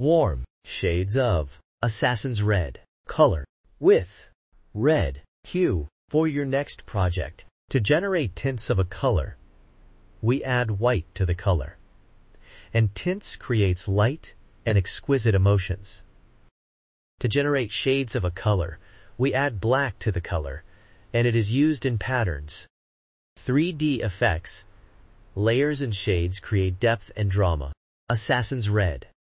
Warm shades of Assassin's Red color with red hue for your next project. To generate tints of a color, we add white to the color. And tints creates light and exquisite emotions. To generate shades of a color, we add black to the color, and it is used in patterns. 3D effects, layers and shades create depth and drama. Assassin's Red